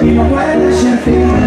You know why that shit